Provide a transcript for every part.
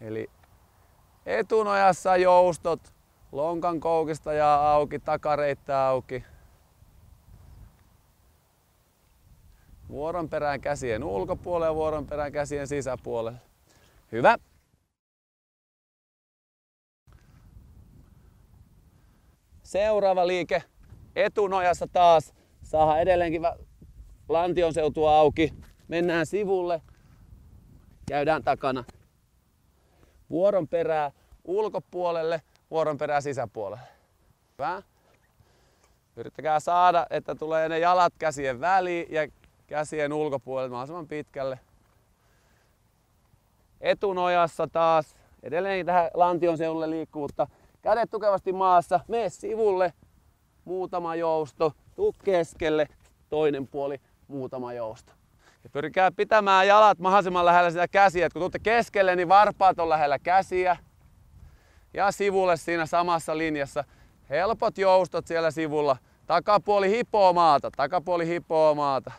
Eli etunojassa joustot, lonkan koukista ja auki, takareittä auki. Vuoron perään käsien ulkopuolelle ja vuoron perään käsien sisäpuolelle. Hyvä. Seuraava liike. Etunojassa taas. Saa edelleenkin lantion seutua auki. Mennään sivulle. Käydään takana. Vuoron perää ulkopuolelle, vuoron perää sisäpuolelle. Hyvä. Yrittäkää saada, että tulee ne jalat käsien väliin ja käsien ulkopuolelle mahdollisimman pitkälle. Etunojassa taas edelleen tähän lantion seudulle liikkuvuutta. Kädet tukevasti maassa, mene sivulle, muutama jousto, tuu keskelle, toinen puoli, muutama jousto. Ja pyrkää pitämään jalat mahdollisimman lähellä sitä käsiä. Et kun tuutte keskelle, niin varpaat on lähellä käsiä. Ja sivulle siinä samassa linjassa. Helpot joustot siellä sivulla. Takapuoli hipoo maata, takapuoli hipoo maata.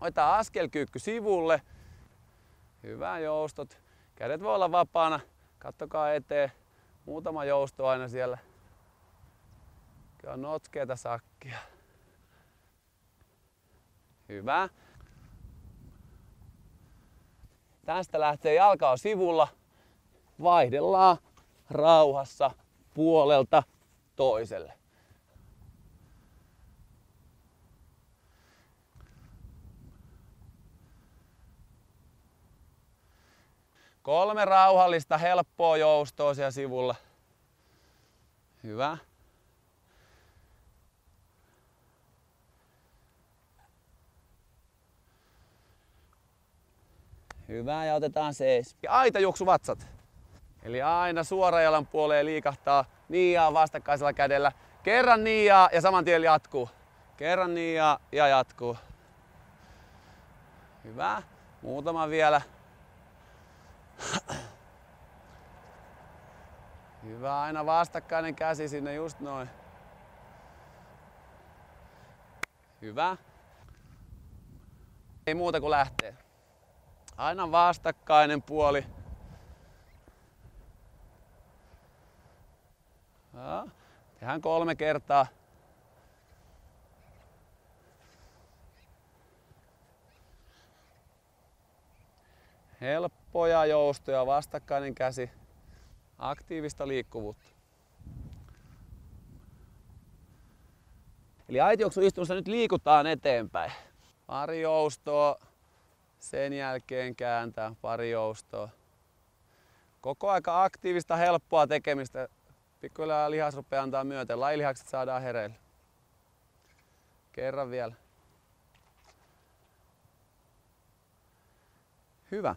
Otetaan askelkyykky sivulle. Hyvä joustot. Kädet voi olla vapaana. Kattokaa eteen. Muutama jousto aina siellä. Kyllä on notskeita sakkia. Hyvä. Tästä lähtee jalka on sivulla. Vaihdellaan rauhassa puolelta toiselle. Kolme rauhallista, helppoa joustoa siellä sivulla. Hyvä. Hyvä ja otetaan seis. Aita juoksu vatsat. Eli aina suora jalan puoleen liikahtaa niiaa vastakkaisella kädellä. Kerran niiaa ja saman tien jatkuu. Kerran niiaa ja jatkuu. Hyvä. Muutama vielä. Hyvä, aina vastakkainen käsi sinne just noin. Hyvä. Ei muuta kuin lähtee. Aina vastakkainen puoli. Ja, tehdään kolme kertaa. Helppoja joustoja, vastakkainen käsi, aktiivista liikkuvuutta. Eli aitioksuyistumassa nyt liikutaan eteenpäin. Pari joustoa, sen jälkeen kääntää pari joustoa. Koko aika aktiivista, helppoa tekemistä. Pikkuhiljaa lihas rupeaa antaa myöten. Lajilihakset saadaan hereille. Kerran vielä. Hyvä.